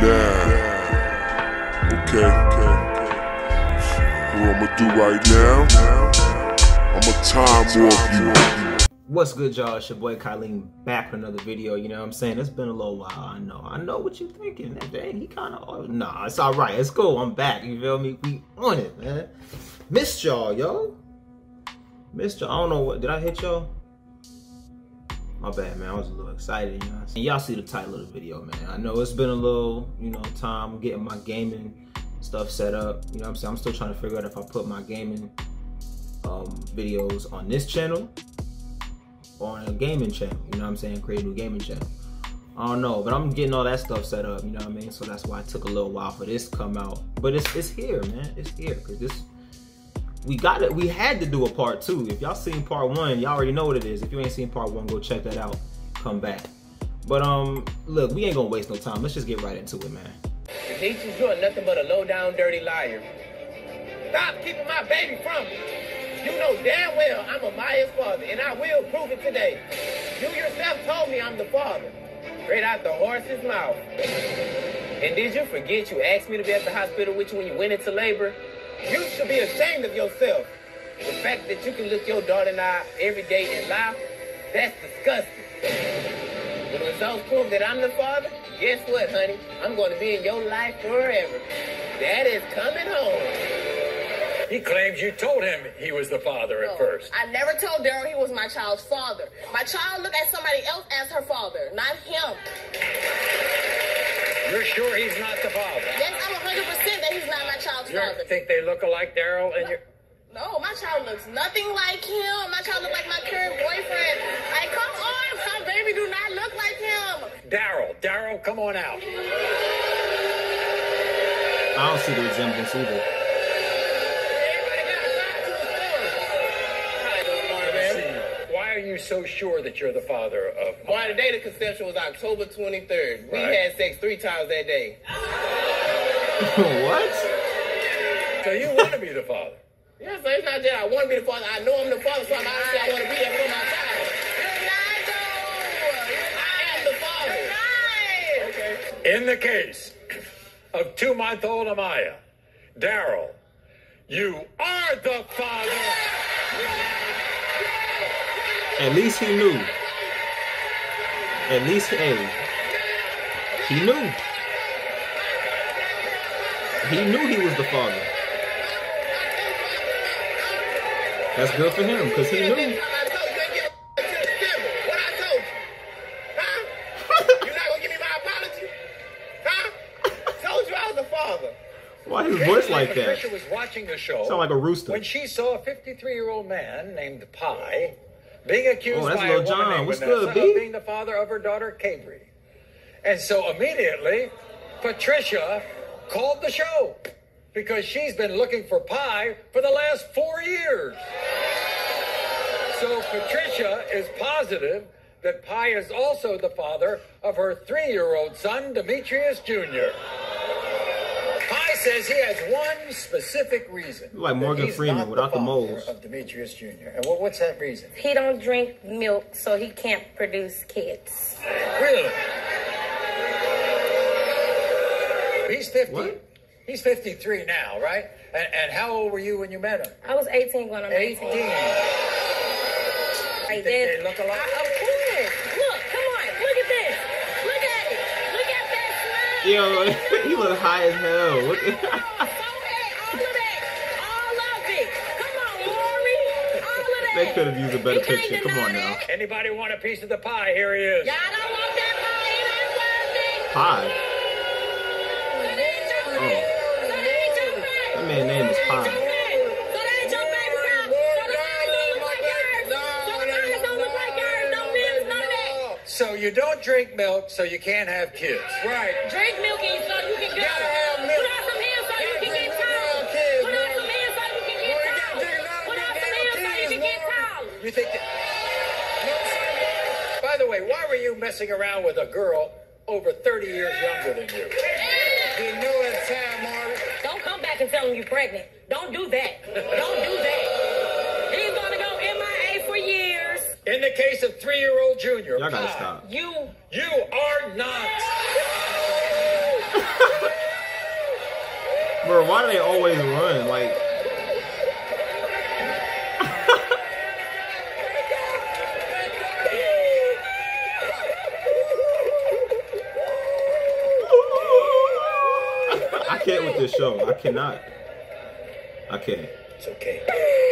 Yeah. Okay. What I'ma do right now? I'ma time warp you. What's good, y'all? It's your boy Kaileem back with another video. You know what I'm saying? It's been a little while. I know. I know what you're thinking. Dang, he kind of. Nah, it's all right. It's cool. I'm back. You feel me? We on it, man. Missed y'all, yo. Missed y'all. I don't know what. Did I hit y'all? My bad, man. I was a little excited, you know. And y'all see the title of the video, man. I know it's been a little, you know, time getting my gaming stuff set up. You know I'm saying? I'm still trying to figure out if I put my gaming um, videos on this channel or on a gaming channel. You know I'm saying? Create a new gaming channel. I don't know, but I'm getting all that stuff set up. You know what I mean? So that's why it took a little while for this to come out. But it's it's here, man. It's here because this we got it. We had to do a part two. If y'all seen part one, y'all already know what it is. If you ain't seen part one, go check that out. Come back. But um, look, we ain't gonna waste no time. Let's just get right into it, man. Demetrius, you're nothing but a low down, dirty liar. Stop keeping my baby from me. You know damn well I'm Amaya's father, and I will prove it today. You yourself told me I'm the father. Straight out the horse's mouth. And did you forget you asked me to be at the hospital with you when you went into labor? You should be ashamed of yourself. The fact that you can look your daughter in the eye every day and lie, that's disgusting. When the results prove that I'm the father, guess what, honey? I'm going to be in your life forever. Dad is coming home. He claims you told him he was the father at No, first. I never told Daryl he was my child's father. My child looked at somebody else as her father, not him. You're sure he's not the father? Yes, I'm 100% that he's not my child's father. You father. think they look alike, Daryl? And you No, my child looks nothing like him. My child looks like my current boyfriend. Like, come on, my baby do not look like him. Daryl, Daryl, come on out. I don't see the resemblance either. You so sure that you're the father of? Boy, the date of conception was October 23rd. We had sex three times that day. what? So you want to be the father? Yeah, so it's not that I want to be the father. I know I'm the father, so I'm obviously I want to be there for my child. I am the father. Okay. In the case of two-month-old Amaya, Daryl, you are the father. At least he knew. At least, hey, he knew. He knew he was the father. That's good for him because he knew. you, I told you, you ain't get to the symbol. What I told you. Huh? You're not going to give me my apology? Huh? Told you I was the father. Why his voice like that? Patricia was watching the show. Sound like a rooster. When she saw a 53-year-old man named Pi being accused Oh, by a woman named What's Vanessa good, of being the father of her daughter, Cabry. And so immediately, Patricia called the show because she's been looking for pie for the last four years. So Patricia is positive that Pi is also the father of her three-year-old son, Demetrius Jr. Pi says he has one specific reason. Like Morgan he's Freeman not without the father moles. Of Demetrius Jr. And what, what's that reason? He don't drink milk, so he can't produce kids. Really? He's 50. What? He's 53 now, right? And, and how old were you when you met him? I was 18 when I'm 18. 19. Right think they look alike? of course. Yo, he look high as hell. Look at So hey, all of that. All of it. Come on, Lori. All of that. They could have used a better picture. Come on now. Anybody want a piece of the pie? Here he is. Y'all don't want that pie. It ain't worth it. Pie. So that ain't your Oh. that ain't your man's name is Pie. You don't drink milk, so you can't have kids. Right. Drink milk and so you can get Gotta have milk. Put out some hands so you can get taller. kids, Put out some hands so you can get Boy, taller. drink a lot of Put out some to hands so you can get boy. taller. You think that... By the way, why were you messing around with a girl over 30 years younger than you? Didn't know at time, Marvin. Don't come back and tell him you're pregnant. Don't do that. Don't do that. In the case of three-year-old Junior, Y'all gotta Pie, stop. You You are not. Bro, why do they always run? Like, I can't with this show. I cannot. I can't. It's okay.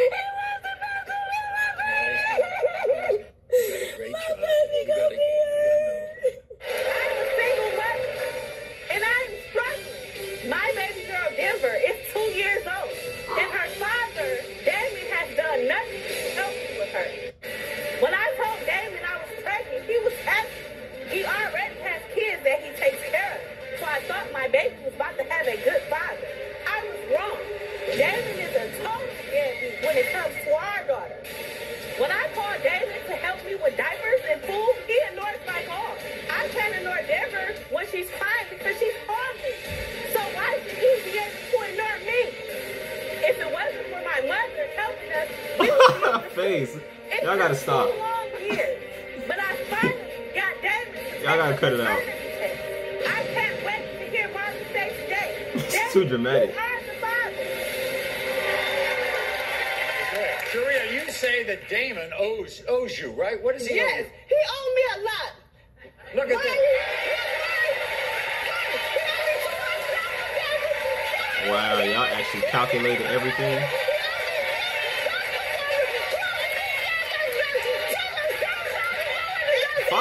Gotta stop. Years, but I finally got David. to Y'all gotta cut it out. I can't wait to hear Marvin say today. It's too dramatic. You are the father. go. Sharia, you say that Damon owes owes you, right? What does he owe Yes, he owed me a lot. Look at Why that. Wow, y'all actually calculated everything.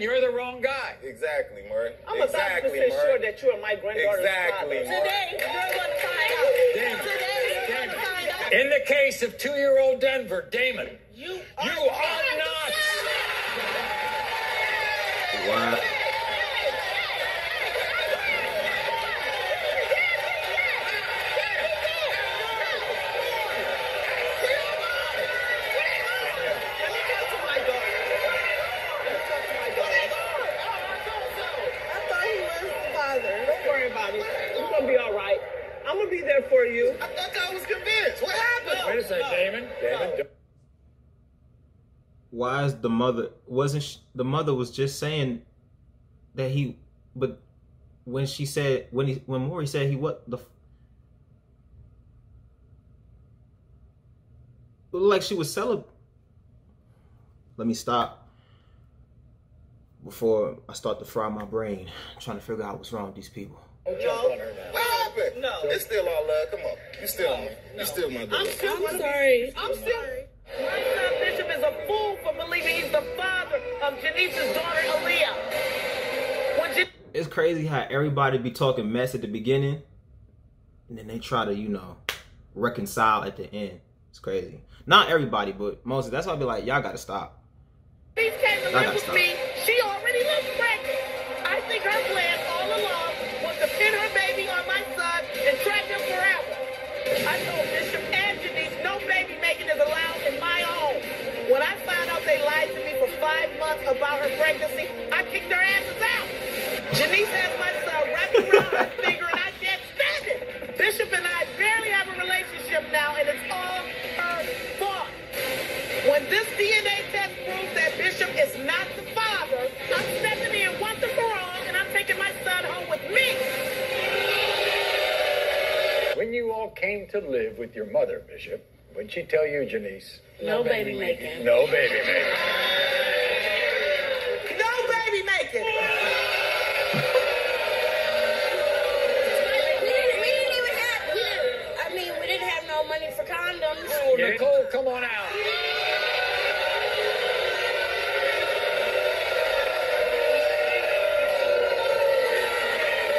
You're you're the wrong guy. Exactly, Maury. I'm exactly, a thousand percent sure that you are my granddaughter's Exactly, father. Today, you're gonna find out. Damon. Today, you're gonna find out. In the case of two-year-old Denver, Damon, You you are, are not. Wow. About it. It's gonna be all right. I'm gonna be there for you. I thought I was convinced. What happened? Wait a second, Damon. Damon, don't- Why is the mother wasn't sh the mother was just saying that he but when she said when he when Maury said he what the f- like she was celebrating. Let me stop before I start to fry my brain, trying to figure out what's wrong with these people. Don't jump on her now. What happened? No. It's still all love. Come on. You still, you still my I'm daughter. still I'm sorry. I'm still. My son Bishop is a fool for believing he's the father of Janice's daughter Aaliyah. Jan- It's crazy how everybody be talking mess at the beginning, and then they try to, you know, reconcile at the end. It's crazy. Not everybody, but mostly. That's why I be like, y'all gotta stop. Janice came to I live gotta with stop. me, she already looked pregnant. I told Bishop and Janice no baby making is allowed in my home. When I found out they lied to me for five months about her pregnancy, I kicked their asses out. Janice has my son wrapped around her finger and I can't stand it. Bishop and I barely have a relationship now and it's all her fault. When this DNA test proves that Bishop is not the father, I'm stepping in once and for all and I'm taking my son home with me. When you all came to live with your mother, Bishop, would she tell you, Janice? No baby making. No baby making. No baby making. We didn't, we didn't even have. We I mean, we didn't have no money for condoms. Oh, Nicole, come on out.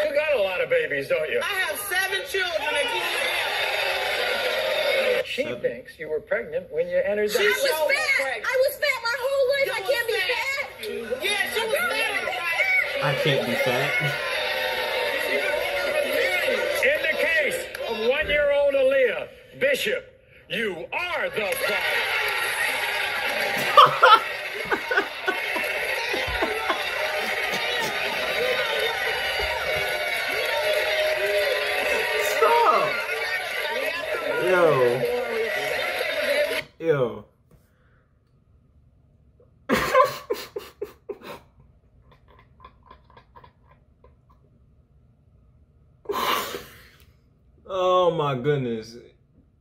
You got a lot of babies, don't you? I have seven children and she seven. thinks you were pregnant when you entered the house. I was fat. I was fat my whole life. I can't be was fat. Yeah, she was fat. I can't be fat. In the case of one-year-old Aaliyah, Bishop, you are the father. my goodness.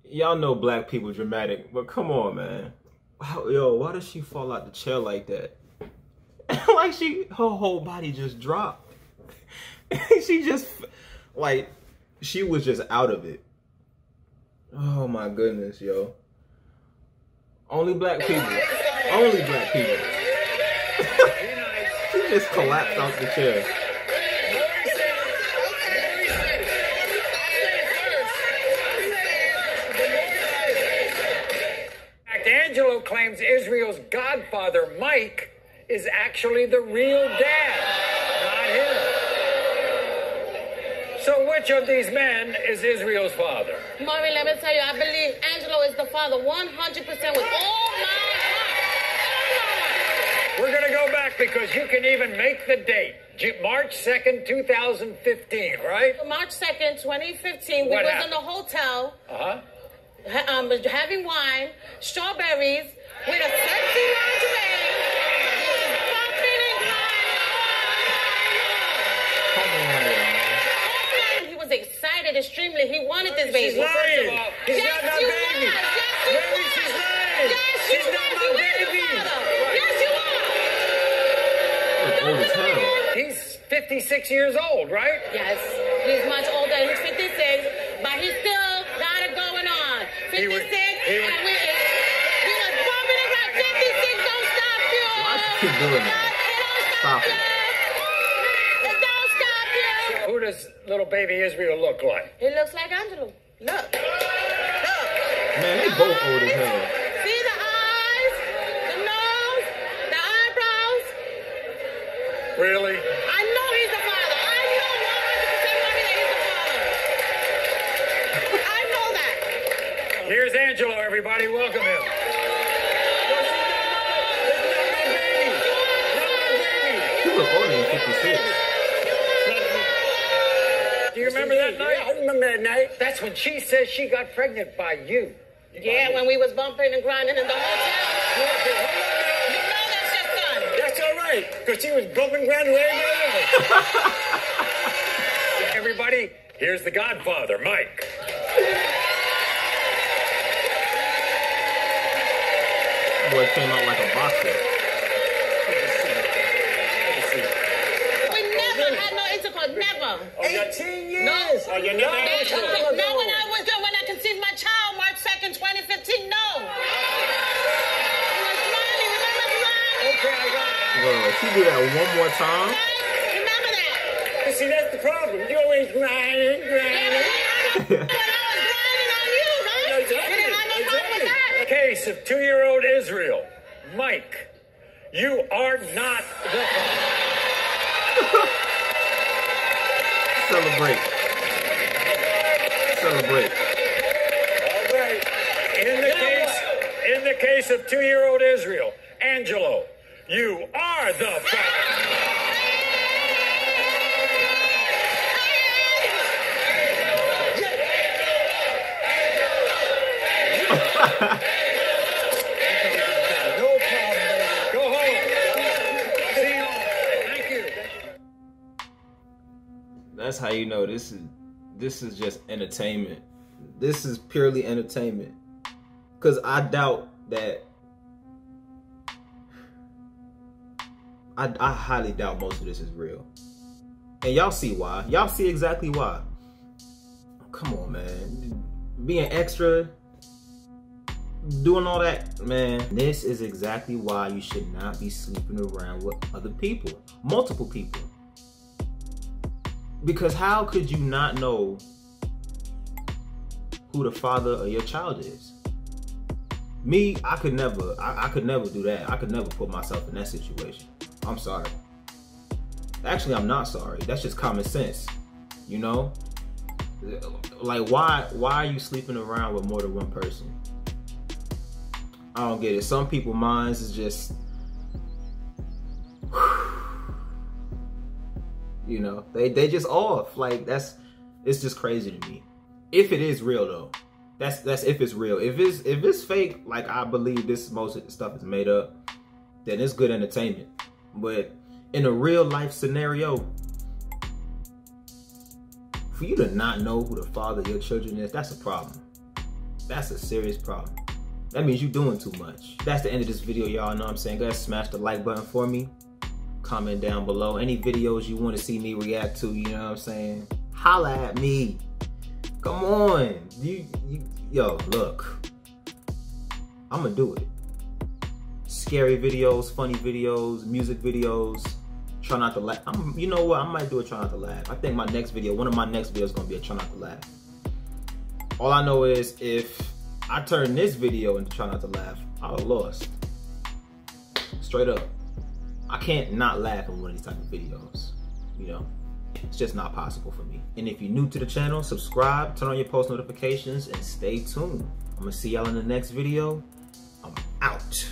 Y'all know black people dramatic, but come on, man. How, yo, why does she fall out the chair like that? like she, her whole body just dropped. she just, like, she was just out of it. Oh my goodness, yo. Only black people. Only black people. she just collapsed off the chair. Israel's godfather, Mike, is actually the real dad, not him. So which of these men is Israel's father? Maureen, let me tell you, I believe Angelo is the father 100% with all my heart. We're going to go back because you can even make the date. March 2nd, 2015, right? March 2nd, 2015, we What was happened? in the hotel Uh-huh. ha- um, having wine, strawberries, with a sexy lingerie. Pumping and Come on, He was excited extremely. He wanted this baby. She's lying. He's Yes, not my you baby. was. Yes, you Maybe was. she's lying. Yes, She's you not my You baby. father. Yes, you was. Look old as hell. He's 56 years old, right? Yes, he's much older. He's 56, but he's still got it going on. 56, He would- he would- we, we was bumping it right. 56 don't stop you. Why you keep doing that? Stop stop it. don't stop you. Who does little baby Israel look like? It looks like Angelo. Look. Look. Man, they both old as hell. See the eyes, the nose, the eyebrows. Really? Here's Angelo, everybody. Welcome him. He look older than 56. Do you remember that night? Yeah, I remember that night. That's when she says she got pregnant by you. Yeah, when we was bumping and grinding in the hotel. You know that's your son. That's all right, because she was bumping ground way Everybody, here's the Godfather, Mike. Boy came out like a boxer. We never had no intercourse, never. 18 years. No. Oh, you never had Not intercourse? when I was when I conceived my child, March 2nd, 2015, no. It was grinding, remember grinding? Okay, I got it. Bro, if she do that one more time, Right? Remember that? See, that's the problem. You always grinding, grinding. When I was grinding Case of two-year-old Israel, Mike. You are not the father. celebrate. Celebrate. All right. In the case, in the case of two-year-old Israel, Angelo, you are the father. No That's how you know this is this is just entertainment. This is purely entertainment. Cause I doubt that I, I highly doubt most of this is real. And y'all see why. Y'all see exactly why. Come on, man. Being extra, doing all that, man. This is exactly why you should not be sleeping around with other people, multiple people. Because how could you not know who the father of your child is? Me, I could never, I, I could never do that. I could never put myself in that situation. I'm sorry. Actually, I'm not sorry. That's just common sense. You know? Like why why are you sleeping around with more than one person? I don't get it. Some people minds is just you know, they they just off. Like that's it's just crazy to me. If it is real though. That's that's if it's real. If it's if it's fake, like I believe this most of the stuff is made up, then it's good entertainment. But in a real life scenario, for you to not know who the father of your children is, that's a problem. That's a serious problem. That means you're doing too much. That's the end of this video, y'all know what I'm saying. Go smash the like button for me. Comment down below. Any videos you want to see me react to, you know what I'm saying? Holla at me. Come on. You, you, yo, look. I'm gonna do it. Scary videos, funny videos, music videos. Try not to laugh. I'm, you know what? I might do a try not to laugh. I think my next video, one of my next videos, is gonna be a try not to laugh. All I know is if I turn this video into try not to laugh, I lost. Straight up. I can't not laugh in one of these type of videos. You know, it's just not possible for me. And if you're new to the channel, subscribe, turn on your post notifications, and stay tuned. I'm gonna see y'all in the next video. I'm out.